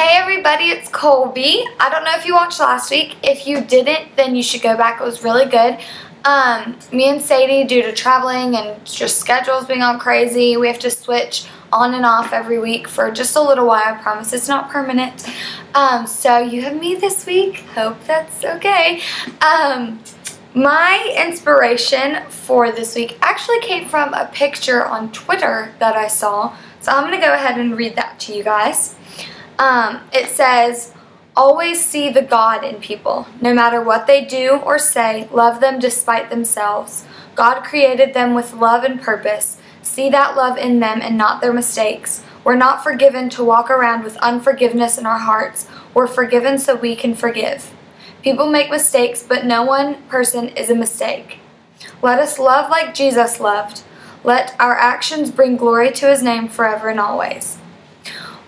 everybody, it's Kolby. I don't know if you watched last week. If you didn't, then you should go back. It was really good. Um, me and Sadie, due to traveling and just schedules being all crazy, we have to switch on and off every week for just a little while. I promise it's not permanent. Um, so you have me this week. Hope that's okay. Um, my inspiration for this week actually came from a picture on Twitter that I saw. So I'm going to go ahead and read that to you guys. Um, it says, Always see the God in people. No matter what they do or say, love them despite themselves. God created them with love and purpose. See that love in them and not their mistakes. We're not forgiven to walk around with unforgiveness in our hearts. We're forgiven so we can forgive. People make mistakes, but no one person is a mistake. Let us love like Jesus loved. Let our actions bring glory to his name forever and always.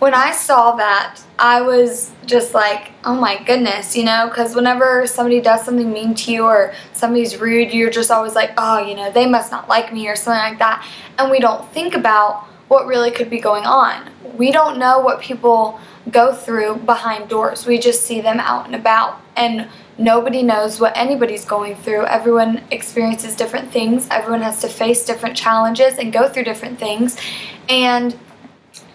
When I saw that, I was just like, oh my goodness, you know, because whenever somebody does something mean to you or somebody's rude, you're just always like, oh, you know, they must not like me or something like that. And we don't think about what really could be going on. We don't know what people go through behind doors. We just see them out and about. And nobody knows what anybody's going through. Everyone experiences different things. Everyone has to face different challenges and go through different things. And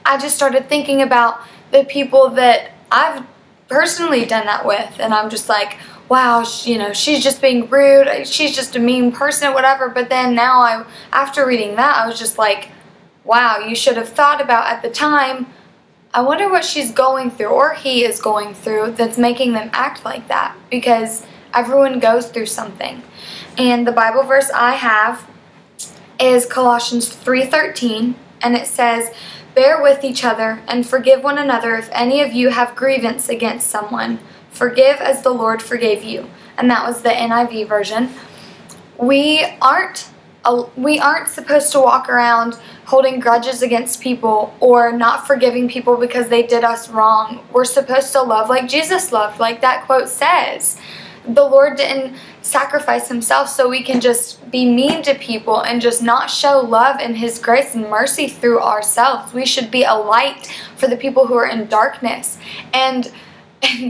I just started thinking about the people that I've personally done that with. And I'm just like, wow, she, you know, she's just being rude. She's just a mean person whatever. But then now I, after reading that, I was just like, wow, you should have thought about at the time, I wonder what she's going through or he is going through that's making them act like that because everyone goes through something. And the Bible verse I have is Colossians 3.13 and it says, Bear with each other and forgive one another if any of you have grievance against someone. Forgive as the Lord forgave you. And that was the NIV version. We aren't we aren't supposed to walk around holding grudges against people or not forgiving people because they did us wrong. We're supposed to love like Jesus loved, like that quote says the Lord didn't sacrifice himself so we can just be mean to people and just not show love and his grace and mercy through ourselves. We should be a light for the people who are in darkness. And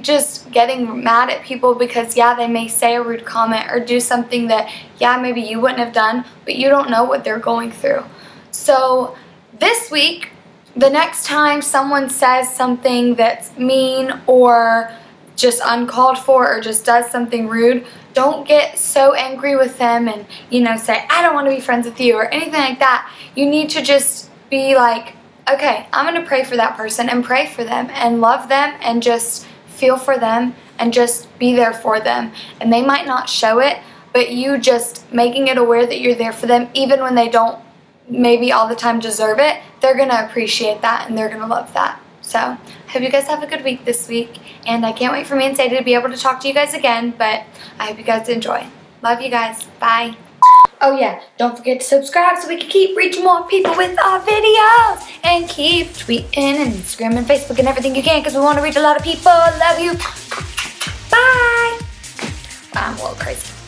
just getting mad at people because yeah they may say a rude comment or do something that yeah maybe you wouldn't have done but you don't know what they're going through so this week the next time someone says something that's mean or just uncalled for or just does something rude, don't get so angry with them and, you know, say, I don't want to be friends with you or anything like that. You need to just be like, okay, I'm going to pray for that person and pray for them and love them and just feel for them and just be there for them. And they might not show it, but you just making it aware that you're there for them even when they don't maybe all the time deserve it, they're going to appreciate that and they're going to love that. So, I hope you guys have a good week this week, and I can't wait for me and Sadie to be able to talk to you guys again, but I hope you guys enjoy. Love you guys. Bye. Oh yeah, don't forget to subscribe so we can keep reaching more people with our videos, and keep tweeting and Instagram and Facebook and everything you can because we want to reach a lot of people. Love you. Bye. I'm a little crazy.